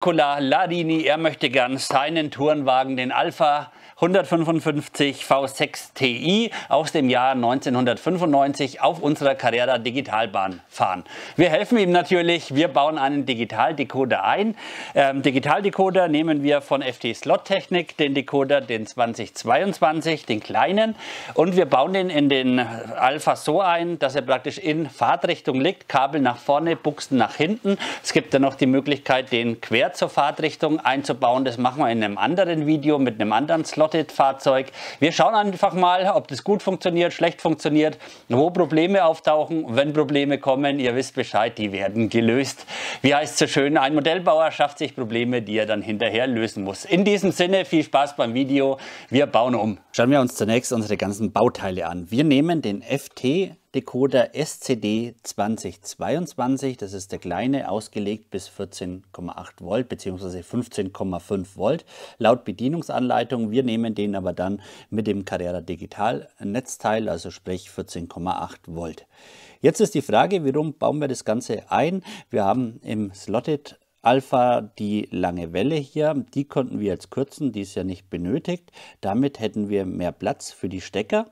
Nicola Ladini, er möchte gern seinen Tourenwagen, den Alpha 155 V6 Ti aus dem Jahr 1995 auf unserer Carrera Digitalbahn fahren. Wir helfen ihm natürlich, wir bauen einen Digitaldecoder ein. Ähm, Digitaldecoder nehmen wir von FT Slot Technik, den Decoder, den 2022, den kleinen und wir bauen den in den Alpha so ein, dass er praktisch in Fahrtrichtung liegt, Kabel nach vorne, Buchsen nach hinten. Es gibt dann noch die Möglichkeit, den quer zur Fahrtrichtung einzubauen. Das machen wir in einem anderen Video mit einem anderen Slotted-Fahrzeug. Wir schauen einfach mal, ob das gut funktioniert, schlecht funktioniert, wo Probleme auftauchen. Wenn Probleme kommen, ihr wisst Bescheid, die werden gelöst. Wie heißt es so schön, ein Modellbauer schafft sich Probleme, die er dann hinterher lösen muss. In diesem Sinne, viel Spaß beim Video. Wir bauen um. Schauen wir uns zunächst unsere ganzen Bauteile an. Wir nehmen den FT Decoder SCD 2022. Das ist der kleine, ausgelegt bis 14,8 Volt bzw. 15,5 Volt laut Bedienungsanleitung. Wir nehmen den aber dann mit dem Carrera Digital Netzteil, also sprich 14,8 Volt. Jetzt ist die Frage, warum bauen wir das Ganze ein? Wir haben im Slotted Alpha die lange Welle hier, die konnten wir jetzt kürzen, die ist ja nicht benötigt. Damit hätten wir mehr Platz für die Stecker.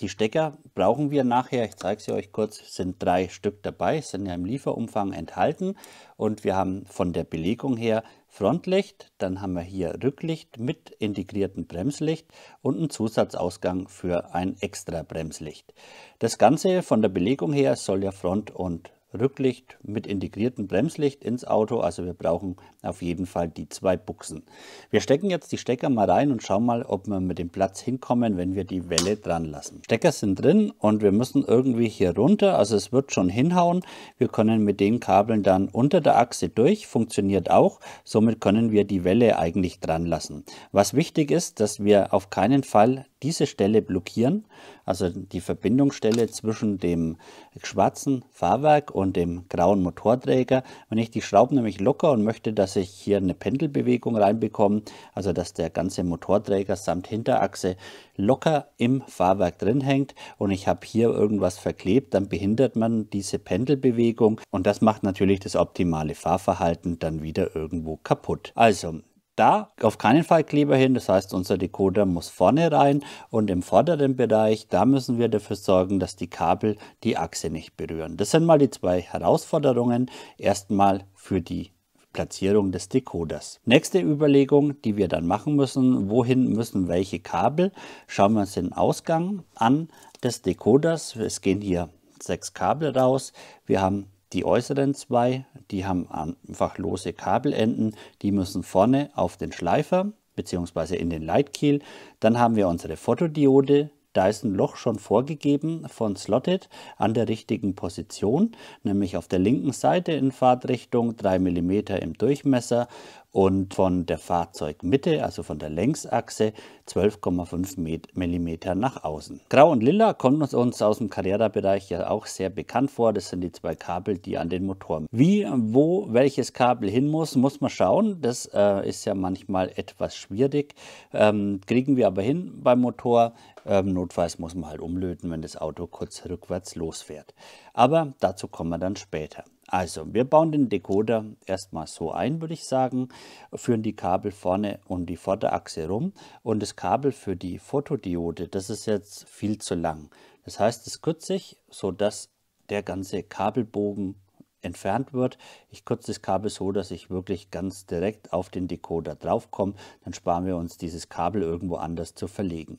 Die Stecker brauchen wir nachher, ich zeige sie euch kurz, sind drei Stück dabei, sind ja im Lieferumfang enthalten. Und wir haben von der Belegung her Frontlicht, dann haben wir hier Rücklicht mit integriertem Bremslicht und einen Zusatzausgang für ein extra Bremslicht. Das Ganze von der Belegung her soll ja Front- und Rücklicht mit integriertem Bremslicht ins Auto. Also wir brauchen auf jeden Fall die zwei Buchsen. Wir stecken jetzt die Stecker mal rein und schauen mal, ob wir mit dem Platz hinkommen, wenn wir die Welle dran lassen. Stecker sind drin und wir müssen irgendwie hier runter. Also es wird schon hinhauen. Wir können mit den Kabeln dann unter der Achse durch. Funktioniert auch. Somit können wir die Welle eigentlich dran lassen. Was wichtig ist, dass wir auf keinen Fall diese Stelle blockieren, also die Verbindungsstelle zwischen dem schwarzen Fahrwerk und dem grauen Motorträger. Wenn ich die Schrauben nämlich locker und möchte, dass ich hier eine Pendelbewegung reinbekomme, also dass der ganze Motorträger samt Hinterachse locker im Fahrwerk drin hängt und ich habe hier irgendwas verklebt, dann behindert man diese Pendelbewegung und das macht natürlich das optimale Fahrverhalten dann wieder irgendwo kaputt. Also da auf keinen Fall Kleber hin, das heißt unser Decoder muss vorne rein und im vorderen Bereich, da müssen wir dafür sorgen, dass die Kabel die Achse nicht berühren. Das sind mal die zwei Herausforderungen. Erstmal für die Platzierung des Decoders. Nächste Überlegung, die wir dann machen müssen, wohin müssen welche Kabel? Schauen wir uns den Ausgang an des Decoders. Es gehen hier sechs Kabel raus. Wir haben die äußeren zwei, die haben einfach lose Kabelenden, die müssen vorne auf den Schleifer bzw. in den Leitkiel. Dann haben wir unsere Fotodiode, da ist ein Loch schon vorgegeben von Slotted an der richtigen Position, nämlich auf der linken Seite in Fahrtrichtung 3 mm im Durchmesser und von der Fahrzeugmitte, also von der Längsachse, 12,5 mm nach außen. Grau und Lila kommen uns aus dem Carrera-Bereich ja auch sehr bekannt vor. Das sind die zwei Kabel, die an den Motor. Wie, wo welches Kabel hin muss, muss man schauen. Das äh, ist ja manchmal etwas schwierig. Ähm, kriegen wir aber hin beim Motor. Ähm, notfalls muss man halt umlöten, wenn das Auto kurz rückwärts losfährt. Aber dazu kommen wir dann später. Also, wir bauen den Decoder erstmal so ein, würde ich sagen, führen die Kabel vorne um die Vorderachse rum und das Kabel für die Fotodiode, das ist jetzt viel zu lang. Das heißt, es kürze ich, sodass der ganze Kabelbogen entfernt wird. Ich kürze das Kabel so, dass ich wirklich ganz direkt auf den Decoder draufkomme. Dann sparen wir uns dieses Kabel irgendwo anders zu verlegen.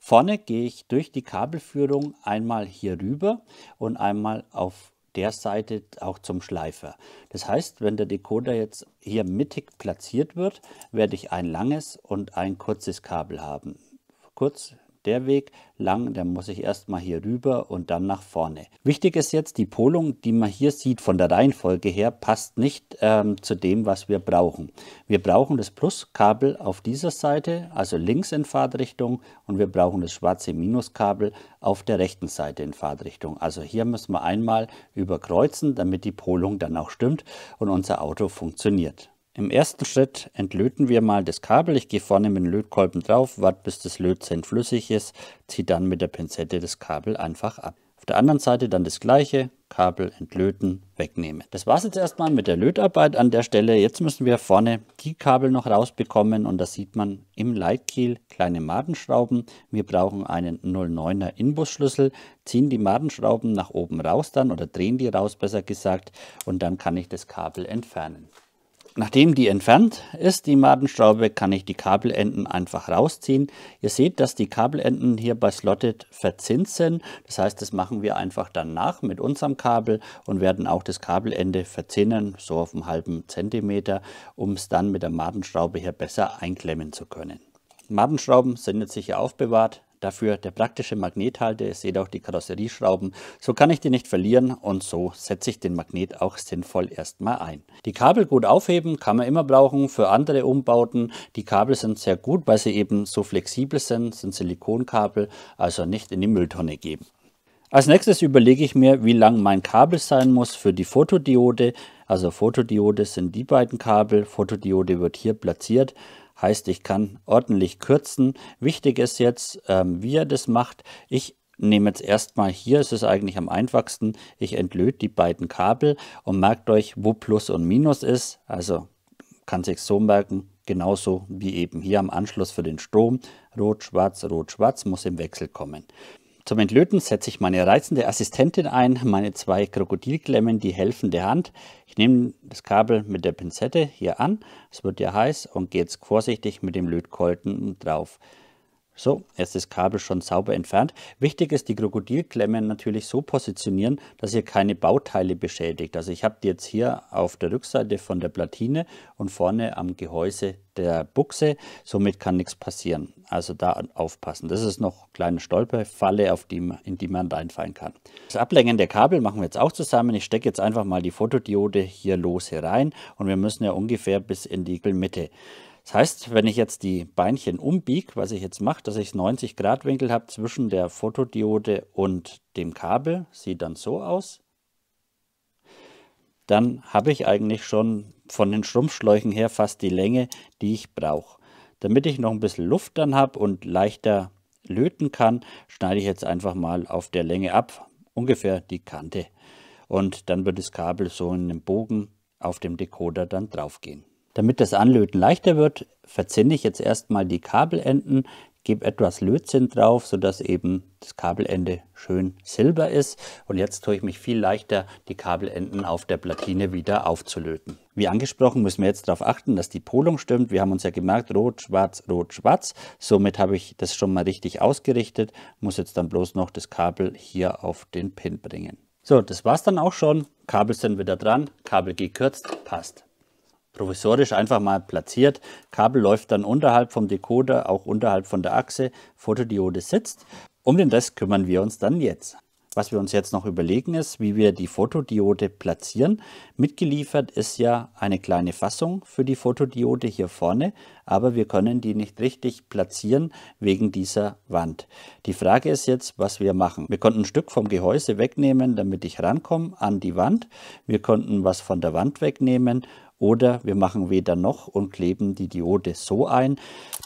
Vorne gehe ich durch die Kabelführung einmal hier rüber und einmal auf der Seite auch zum Schleifer. Das heißt, wenn der Decoder jetzt hier mittig platziert wird, werde ich ein langes und ein kurzes Kabel haben. Kurz der Weg lang, dann muss ich erstmal hier rüber und dann nach vorne. Wichtig ist jetzt, die Polung, die man hier sieht von der Reihenfolge her, passt nicht ähm, zu dem, was wir brauchen. Wir brauchen das Pluskabel auf dieser Seite, also links in Fahrtrichtung und wir brauchen das schwarze Minuskabel auf der rechten Seite in Fahrtrichtung. Also hier müssen wir einmal überkreuzen, damit die Polung dann auch stimmt und unser Auto funktioniert. Im ersten Schritt entlöten wir mal das Kabel. Ich gehe vorne mit dem Lötkolben drauf, warte bis das Lötzinn flüssig ist, ziehe dann mit der Pinzette das Kabel einfach ab. Auf der anderen Seite dann das gleiche, Kabel entlöten, wegnehmen. Das war es jetzt erstmal mit der Lötarbeit an der Stelle. Jetzt müssen wir vorne die Kabel noch rausbekommen und das sieht man im Leitkiel kleine Madenschrauben. Wir brauchen einen 09er Inbusschlüssel, ziehen die Madenschrauben nach oben raus dann oder drehen die raus besser gesagt und dann kann ich das Kabel entfernen. Nachdem die entfernt ist, die Madenschraube, kann ich die Kabelenden einfach rausziehen. Ihr seht, dass die Kabelenden hier bei Slotted verzinnt sind. Das heißt, das machen wir einfach dann nach mit unserem Kabel und werden auch das Kabelende verzinnen, so auf einen halben Zentimeter, um es dann mit der Madenschraube hier besser einklemmen zu können. Madenschrauben sind jetzt sicher aufbewahrt. Dafür der praktische Magnethalter, ihr seht auch die Karosserieschrauben. So kann ich die nicht verlieren und so setze ich den Magnet auch sinnvoll erstmal ein. Die Kabel gut aufheben kann man immer brauchen für andere Umbauten. Die Kabel sind sehr gut, weil sie eben so flexibel sind, sind Silikonkabel, also nicht in die Mülltonne geben. Als nächstes überlege ich mir, wie lang mein Kabel sein muss für die Fotodiode. Also Fotodiode sind die beiden Kabel, Fotodiode wird hier platziert Heißt, ich kann ordentlich kürzen. Wichtig ist jetzt, ähm, wie er das macht. Ich nehme jetzt erstmal hier, es ist eigentlich am einfachsten, ich entlöte die beiden Kabel und merkt euch, wo Plus und Minus ist. Also kann sich so merken, genauso wie eben hier am Anschluss für den Strom. Rot, schwarz, rot, schwarz muss im Wechsel kommen. Zum Entlöten setze ich meine reizende Assistentin ein, meine zwei Krokodilklemmen, die helfende Hand. Ich nehme das Kabel mit der Pinzette hier an, es wird ja heiß und gehe jetzt vorsichtig mit dem Lötkolben drauf. So, jetzt ist das Kabel schon sauber entfernt. Wichtig ist, die Krokodilklemmen natürlich so positionieren, dass ihr keine Bauteile beschädigt. Also ich habe die jetzt hier auf der Rückseite von der Platine und vorne am Gehäuse der Buchse. Somit kann nichts passieren. Also da aufpassen. Das ist noch eine kleine Stolperfalle, auf die, in die man reinfallen kann. Das Ablenken der Kabel machen wir jetzt auch zusammen. Ich stecke jetzt einfach mal die Fotodiode hier los herein und wir müssen ja ungefähr bis in die Mitte. Das heißt, wenn ich jetzt die Beinchen umbiege, was ich jetzt mache, dass ich 90 Grad Winkel habe zwischen der Fotodiode und dem Kabel, sieht dann so aus, dann habe ich eigentlich schon von den Schrumpfschläuchen her fast die Länge, die ich brauche. Damit ich noch ein bisschen Luft dann habe und leichter löten kann, schneide ich jetzt einfach mal auf der Länge ab, ungefähr die Kante. Und dann wird das Kabel so in einem Bogen auf dem Decoder dann draufgehen. Damit das Anlöten leichter wird, verzinne ich jetzt erstmal die Kabelenden, gebe etwas Lötzinn drauf, sodass eben das Kabelende schön silber ist. Und jetzt tue ich mich viel leichter, die Kabelenden auf der Platine wieder aufzulöten. Wie angesprochen müssen wir jetzt darauf achten, dass die Polung stimmt. Wir haben uns ja gemerkt, rot, schwarz, rot, schwarz. Somit habe ich das schon mal richtig ausgerichtet, muss jetzt dann bloß noch das Kabel hier auf den Pin bringen. So, das war's dann auch schon. Kabel sind wieder dran, Kabel gekürzt, passt provisorisch einfach mal platziert. Kabel läuft dann unterhalb vom Decoder, auch unterhalb von der Achse. Fotodiode sitzt. Um den Rest kümmern wir uns dann jetzt. Was wir uns jetzt noch überlegen ist, wie wir die Fotodiode platzieren. Mitgeliefert ist ja eine kleine Fassung für die Fotodiode hier vorne, aber wir können die nicht richtig platzieren wegen dieser Wand. Die Frage ist jetzt, was wir machen. Wir konnten ein Stück vom Gehäuse wegnehmen, damit ich rankomme an die Wand. Wir konnten was von der Wand wegnehmen oder wir machen weder noch und kleben die Diode so ein.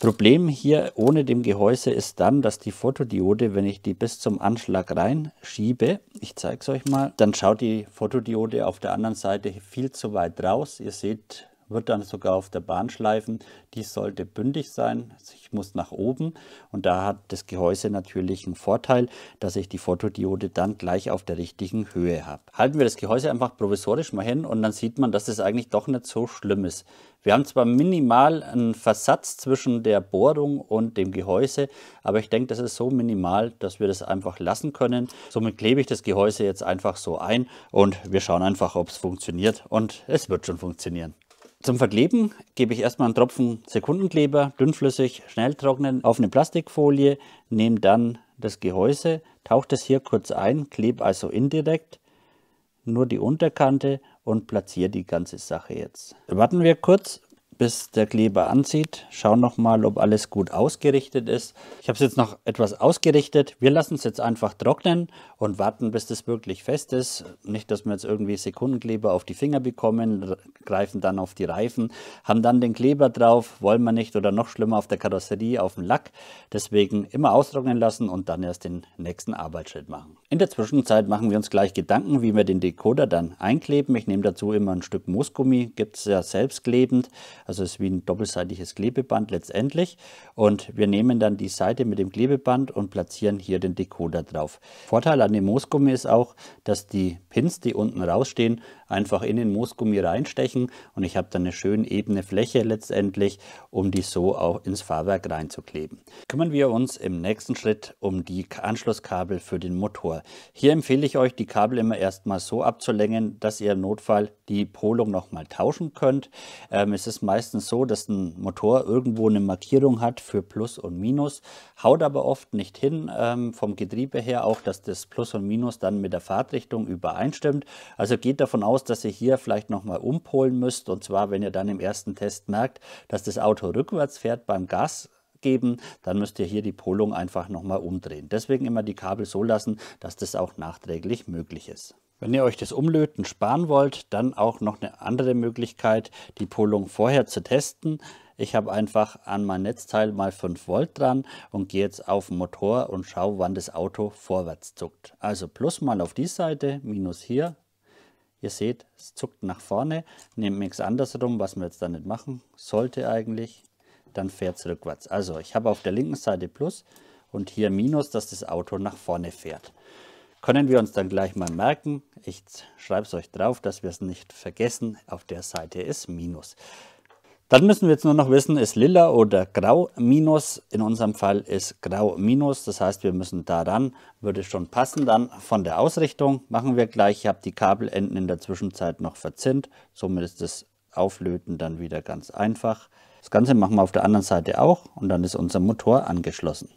Problem hier ohne dem Gehäuse ist dann, dass die Fotodiode, wenn ich die bis zum Anschlag reinschiebe, ich zeige es euch mal, dann schaut die Fotodiode auf der anderen Seite viel zu weit raus. Ihr seht, wird dann sogar auf der Bahn schleifen. Die sollte bündig sein. Also ich muss nach oben und da hat das Gehäuse natürlich einen Vorteil, dass ich die Fotodiode dann gleich auf der richtigen Höhe habe. Halten wir das Gehäuse einfach provisorisch mal hin und dann sieht man, dass es eigentlich doch nicht so schlimm ist. Wir haben zwar minimal einen Versatz zwischen der Bohrung und dem Gehäuse, aber ich denke, das ist so minimal, dass wir das einfach lassen können. Somit klebe ich das Gehäuse jetzt einfach so ein und wir schauen einfach, ob es funktioniert und es wird schon funktionieren. Zum Verkleben gebe ich erstmal einen Tropfen Sekundenkleber, dünnflüssig, schnell trocknen, auf eine Plastikfolie, nehme dann das Gehäuse, tauche das hier kurz ein, klebe also indirekt nur die Unterkante und platziere die ganze Sache jetzt. Warten wir kurz, bis der Kleber anzieht. Schauen nochmal, ob alles gut ausgerichtet ist. Ich habe es jetzt noch etwas ausgerichtet. Wir lassen es jetzt einfach trocknen und warten, bis das wirklich fest ist. Nicht, dass wir jetzt irgendwie Sekundenkleber auf die Finger bekommen, greifen dann auf die Reifen, haben dann den Kleber drauf, wollen wir nicht oder noch schlimmer auf der Karosserie, auf dem Lack. Deswegen immer austrocknen lassen und dann erst den nächsten Arbeitsschritt machen. In der Zwischenzeit machen wir uns gleich Gedanken, wie wir den Decoder dann einkleben. Ich nehme dazu immer ein Stück Moosgummi, gibt es ja selbstklebend, also ist wie ein doppelseitiges Klebeband letztendlich. Und wir nehmen dann die Seite mit dem Klebeband und platzieren hier den Decoder drauf. Vorteil an dem Moosgummi ist auch, dass die Pins, die unten rausstehen, einfach in den Moosgummi reinstechen und ich habe dann eine schön ebene Fläche letztendlich, um die so auch ins Fahrwerk reinzukleben. Kümmern wir uns im nächsten Schritt um die Anschlusskabel für den Motor. Hier empfehle ich euch, die Kabel immer erstmal so abzulängen, dass ihr im Notfall die Polung nochmal tauschen könnt. Ähm, es ist meistens so, dass ein Motor irgendwo eine Markierung hat für Plus und Minus, haut aber oft nicht hin, ähm, vom Getriebe her auch, dass das Plus und Minus dann mit der Fahrtrichtung übereinstimmt. Also geht davon aus, dass ihr hier vielleicht nochmal umpolen müsst. Und zwar, wenn ihr dann im ersten Test merkt, dass das Auto rückwärts fährt beim Gas geben, dann müsst ihr hier die Polung einfach nochmal umdrehen. Deswegen immer die Kabel so lassen, dass das auch nachträglich möglich ist. Wenn ihr euch das Umlöten sparen wollt, dann auch noch eine andere Möglichkeit, die Polung vorher zu testen. Ich habe einfach an mein Netzteil mal 5 Volt dran und gehe jetzt auf den Motor und schaue, wann das Auto vorwärts zuckt. Also plus mal auf die Seite, minus hier. Ihr seht, es zuckt nach vorne. Nehmt nichts andersrum, was wir jetzt da nicht machen sollte eigentlich. Dann fährt es rückwärts. Also ich habe auf der linken Seite plus und hier minus, dass das Auto nach vorne fährt. Können wir uns dann gleich mal merken. Ich schreibe es euch drauf, dass wir es nicht vergessen. Auf der Seite ist Minus. Dann müssen wir jetzt nur noch wissen, ist lila oder grau minus. In unserem Fall ist grau minus, das heißt, wir müssen daran, würde schon passen dann von der Ausrichtung. Machen wir gleich, ich habe die Kabelenden in der Zwischenzeit noch verzinnt, somit ist das Auflöten dann wieder ganz einfach. Das Ganze machen wir auf der anderen Seite auch und dann ist unser Motor angeschlossen.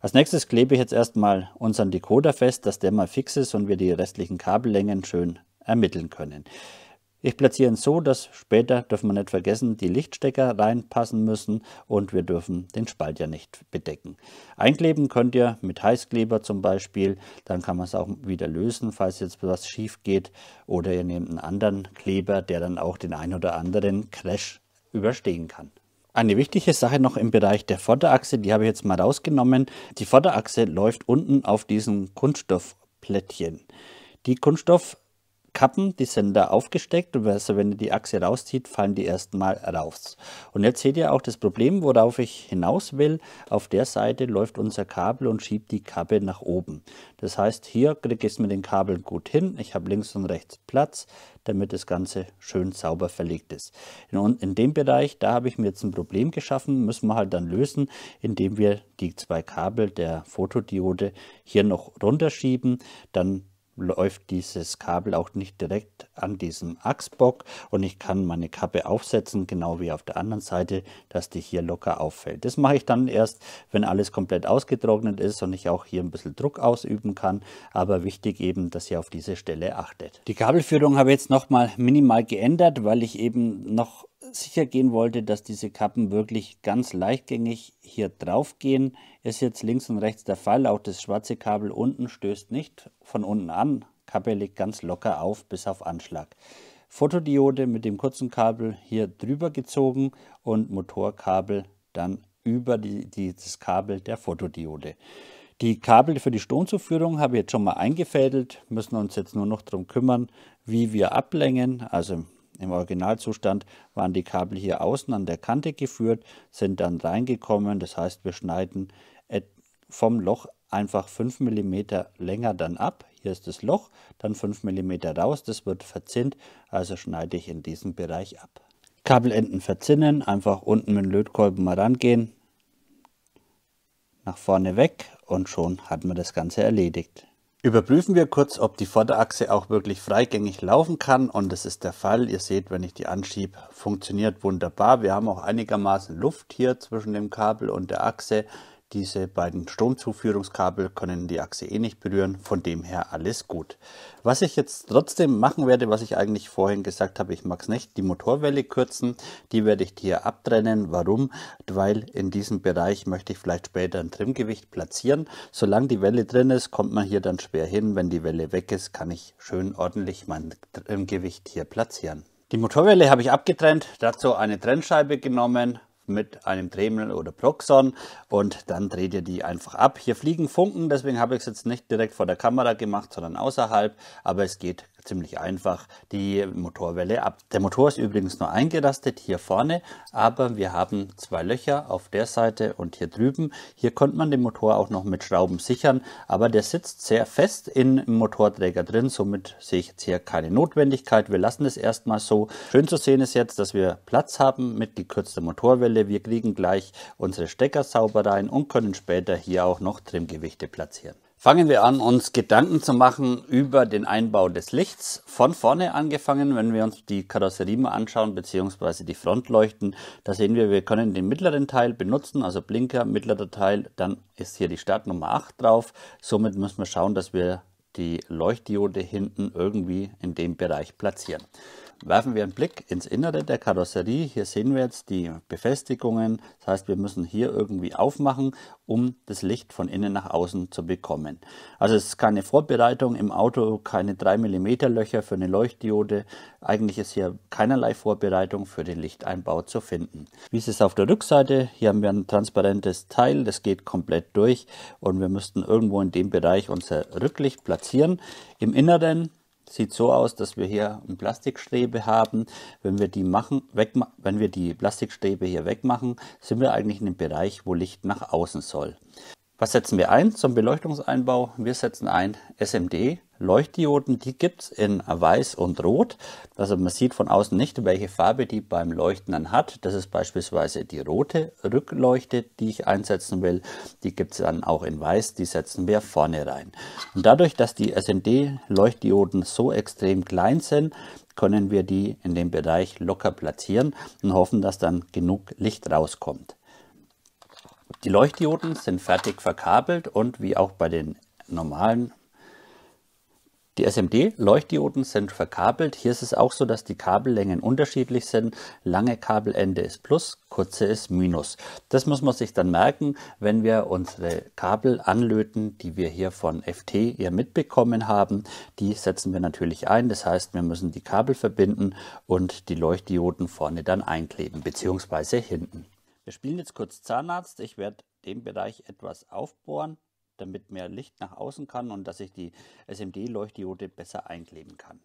Als nächstes klebe ich jetzt erstmal unseren Decoder fest, dass der mal fix ist und wir die restlichen Kabellängen schön ermitteln können. Ich platziere ihn so, dass später, dürfen wir nicht vergessen, die Lichtstecker reinpassen müssen und wir dürfen den Spalt ja nicht bedecken. Einkleben könnt ihr mit Heißkleber zum Beispiel, dann kann man es auch wieder lösen, falls jetzt was schief geht. Oder ihr nehmt einen anderen Kleber, der dann auch den ein oder anderen Crash überstehen kann. Eine wichtige Sache noch im Bereich der Vorderachse, die habe ich jetzt mal rausgenommen. Die Vorderachse läuft unten auf diesen Kunststoffplättchen. Die Kunststoffkappen, die sind da aufgesteckt und also wenn ihr die Achse rauszieht, fallen die erstmal raus. Und jetzt seht ihr auch das Problem, worauf ich hinaus will. Auf der Seite läuft unser Kabel und schiebt die Kappe nach oben. Das heißt, hier kriege ich es mit den Kabeln gut hin. Ich habe links und rechts Platz damit das Ganze schön sauber verlegt ist. In, in dem Bereich, da habe ich mir jetzt ein Problem geschaffen, müssen wir halt dann lösen, indem wir die zwei Kabel der Fotodiode hier noch runterschieben. Dann läuft dieses Kabel auch nicht direkt an diesem Achsbock und ich kann meine Kappe aufsetzen, genau wie auf der anderen Seite, dass die hier locker auffällt. Das mache ich dann erst, wenn alles komplett ausgetrocknet ist und ich auch hier ein bisschen Druck ausüben kann, aber wichtig eben, dass ihr auf diese Stelle achtet. Die Kabelführung habe ich jetzt nochmal minimal geändert, weil ich eben noch sicher gehen wollte, dass diese Kappen wirklich ganz leichtgängig hier drauf gehen. Ist jetzt links und rechts der Fall. Auch das schwarze Kabel unten stößt nicht von unten an. Kappe liegt ganz locker auf bis auf Anschlag. Fotodiode mit dem kurzen Kabel hier drüber gezogen und Motorkabel dann über die, dieses Kabel der Fotodiode. Die Kabel für die Stromzuführung habe ich jetzt schon mal eingefädelt, müssen uns jetzt nur noch darum kümmern, wie wir ablängen, also im Originalzustand waren die Kabel hier außen an der Kante geführt, sind dann reingekommen. Das heißt, wir schneiden vom Loch einfach 5 mm länger dann ab. Hier ist das Loch, dann 5 mm raus. Das wird verzinnt, also schneide ich in diesem Bereich ab. Kabelenden verzinnen, einfach unten mit dem Lötkolben mal rangehen, nach vorne weg und schon hat man das Ganze erledigt. Überprüfen wir kurz, ob die Vorderachse auch wirklich freigängig laufen kann und das ist der Fall. Ihr seht, wenn ich die anschiebe, funktioniert wunderbar. Wir haben auch einigermaßen Luft hier zwischen dem Kabel und der Achse. Diese beiden Stromzuführungskabel können die Achse eh nicht berühren, von dem her alles gut. Was ich jetzt trotzdem machen werde, was ich eigentlich vorhin gesagt habe, ich mag es nicht, die Motorwelle kürzen, die werde ich hier abtrennen. Warum? Weil in diesem Bereich möchte ich vielleicht später ein Trimmgewicht platzieren. Solange die Welle drin ist, kommt man hier dann schwer hin. Wenn die Welle weg ist, kann ich schön ordentlich mein Trimmgewicht hier platzieren. Die Motorwelle habe ich abgetrennt, dazu eine Trennscheibe genommen, mit einem Dremel oder Proxon und dann dreht ihr die einfach ab. Hier fliegen Funken, deswegen habe ich es jetzt nicht direkt vor der Kamera gemacht, sondern außerhalb, aber es geht ziemlich einfach die Motorwelle ab. Der Motor ist übrigens nur eingerastet hier vorne, aber wir haben zwei Löcher auf der Seite und hier drüben. Hier konnte man den Motor auch noch mit Schrauben sichern, aber der sitzt sehr fest im Motorträger drin, somit sehe ich jetzt hier keine Notwendigkeit. Wir lassen es erstmal so. Schön zu sehen ist jetzt, dass wir Platz haben mit gekürzter Motorwelle. Wir kriegen gleich unsere Stecker sauber rein und können später hier auch noch Trimmgewichte platzieren. Fangen wir an, uns Gedanken zu machen über den Einbau des Lichts. Von vorne angefangen, wenn wir uns die Karosserie mal anschauen, beziehungsweise die Frontleuchten, da sehen wir, wir können den mittleren Teil benutzen, also Blinker, mittlerer Teil, dann ist hier die Startnummer 8 drauf. Somit müssen wir schauen, dass wir die Leuchtdiode hinten irgendwie in dem Bereich platzieren. Werfen wir einen Blick ins Innere der Karosserie. Hier sehen wir jetzt die Befestigungen. Das heißt, wir müssen hier irgendwie aufmachen, um das Licht von innen nach außen zu bekommen. Also es ist keine Vorbereitung im Auto, keine 3 mm Löcher für eine Leuchtdiode. Eigentlich ist hier keinerlei Vorbereitung für den Lichteinbau zu finden. Wie ist es auf der Rückseite? Hier haben wir ein transparentes Teil, das geht komplett durch und wir müssten irgendwo in dem Bereich unser Rücklicht platzieren. Im Inneren sieht so aus, dass wir hier eine Plastikstrebe haben. Wenn wir die machen, weg, wenn wir die Plastikstrebe hier wegmachen, sind wir eigentlich in dem Bereich, wo Licht nach außen soll. Was setzen wir ein zum Beleuchtungseinbau? Wir setzen ein SMD Leuchtdioden, die gibt es in Weiß und Rot. Also man sieht von außen nicht, welche Farbe die beim Leuchten dann hat. Das ist beispielsweise die rote Rückleuchte, die ich einsetzen will. Die gibt es dann auch in Weiß, die setzen wir vorne rein. Und dadurch, dass die SMD-Leuchtdioden so extrem klein sind, können wir die in dem Bereich locker platzieren und hoffen, dass dann genug Licht rauskommt. Die Leuchtdioden sind fertig verkabelt und wie auch bei den normalen die SMD-Leuchtdioden sind verkabelt. Hier ist es auch so, dass die Kabellängen unterschiedlich sind. Lange Kabelende ist Plus, kurze ist Minus. Das muss man sich dann merken, wenn wir unsere Kabel anlöten, die wir hier von FT hier mitbekommen haben. Die setzen wir natürlich ein. Das heißt, wir müssen die Kabel verbinden und die Leuchtdioden vorne dann einkleben, beziehungsweise hinten. Wir spielen jetzt kurz Zahnarzt. Ich werde den Bereich etwas aufbohren, damit mehr Licht nach außen kann und dass ich die SMD-Leuchtdiode besser einkleben kann.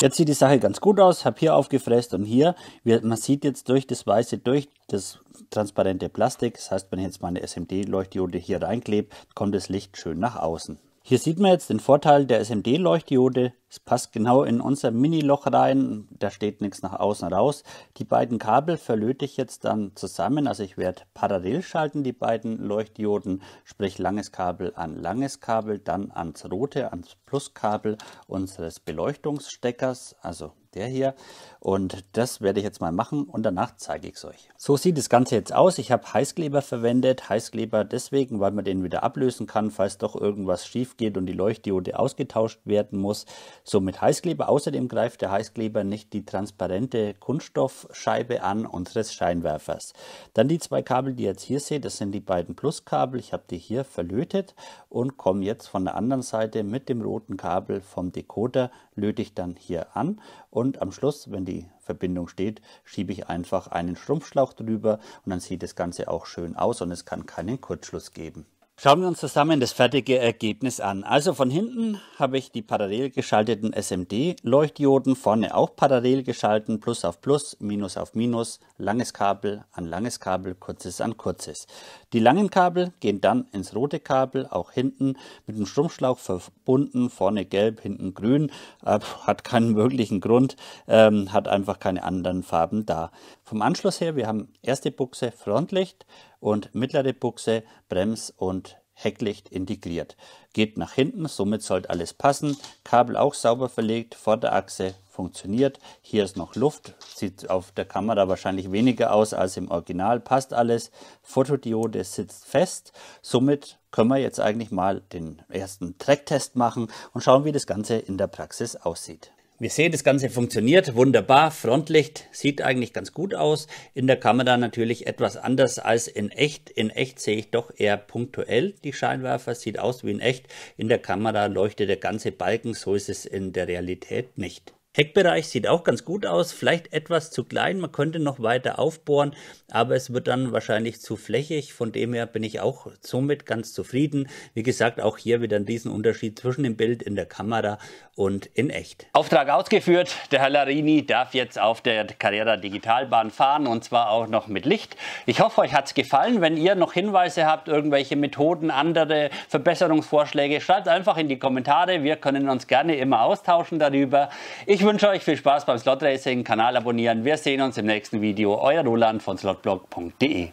Jetzt sieht die Sache ganz gut aus, habe hier aufgefräst und hier, man sieht jetzt durch das Weiße, durch das transparente Plastik, das heißt, wenn ich jetzt meine SMD-Leuchtdiode hier reinklebe, kommt das Licht schön nach außen. Hier sieht man jetzt den Vorteil der SMD-Leuchtdiode. Es passt genau in unser Mini-Loch rein, da steht nichts nach außen raus. Die beiden Kabel verlöte ich jetzt dann zusammen, also ich werde parallel schalten die beiden Leuchtdioden, sprich langes Kabel an langes Kabel, dann ans rote, ans Pluskabel unseres Beleuchtungssteckers, also der hier. Und das werde ich jetzt mal machen und danach zeige ich es euch. So sieht das Ganze jetzt aus. Ich habe Heißkleber verwendet. Heißkleber deswegen, weil man den wieder ablösen kann, falls doch irgendwas schief geht und die Leuchtdiode ausgetauscht werden muss. So mit Heißkleber. Außerdem greift der Heißkleber nicht die transparente Kunststoffscheibe an unseres Scheinwerfers. Dann die zwei Kabel, die ihr jetzt hier seht, das sind die beiden Pluskabel. Ich habe die hier verlötet und komme jetzt von der anderen Seite mit dem roten Kabel vom Decoder löte ich dann hier an und am Schluss, wenn die Verbindung steht, schiebe ich einfach einen Strumpfschlauch drüber und dann sieht das Ganze auch schön aus und es kann keinen Kurzschluss geben. Schauen wir uns zusammen das fertige Ergebnis an. Also von hinten habe ich die parallel geschalteten SMD-Leuchtdioden, vorne auch parallel geschalten, Plus auf Plus, Minus auf Minus, langes Kabel an langes Kabel, kurzes an kurzes. Die langen Kabel gehen dann ins rote Kabel, auch hinten mit dem Strumpfschlauch verbunden, vorne gelb, hinten grün, äh, hat keinen wirklichen Grund, ähm, hat einfach keine anderen Farben da. Vom Anschluss her, wir haben erste Buchse Frontlicht, und mittlere Buchse, Brems- und Hecklicht integriert. Geht nach hinten, somit sollte alles passen. Kabel auch sauber verlegt, Vorderachse funktioniert. Hier ist noch Luft, sieht auf der Kamera wahrscheinlich weniger aus als im Original, passt alles. Fotodiode sitzt fest. Somit können wir jetzt eigentlich mal den ersten Tracktest machen und schauen, wie das Ganze in der Praxis aussieht. Wir sehen, das Ganze funktioniert wunderbar. Frontlicht sieht eigentlich ganz gut aus. In der Kamera natürlich etwas anders als in echt. In echt sehe ich doch eher punktuell die Scheinwerfer. Sieht aus wie in echt. In der Kamera leuchtet der ganze Balken. So ist es in der Realität nicht. Heckbereich sieht auch ganz gut aus, vielleicht etwas zu klein, man könnte noch weiter aufbohren, aber es wird dann wahrscheinlich zu flächig, von dem her bin ich auch somit ganz zufrieden. Wie gesagt, auch hier wieder ein Riesenunterschied zwischen dem Bild in der Kamera und in echt. Auftrag ausgeführt, der Herr Larini darf jetzt auf der Carrera Digitalbahn fahren und zwar auch noch mit Licht. Ich hoffe, euch hat es gefallen. Wenn ihr noch Hinweise habt, irgendwelche Methoden, andere Verbesserungsvorschläge, schreibt einfach in die Kommentare. Wir können uns gerne immer austauschen darüber. Ich ich wünsche euch viel Spaß beim Slot Racing, Kanal abonnieren. Wir sehen uns im nächsten Video. Euer Roland von slotblog.de.